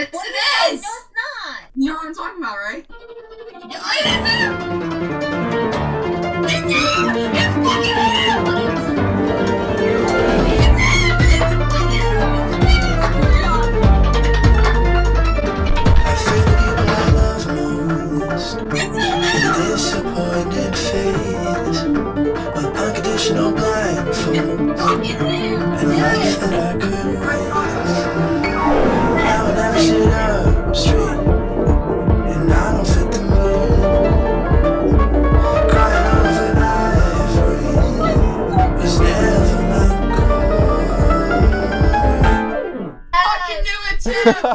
Yes, What it the- is! No, it's not. You know what I'm talking about, right? It is him! It's him! It's fucking him! I feel the people I love most. The disappointed face. With unconditional goal. It too!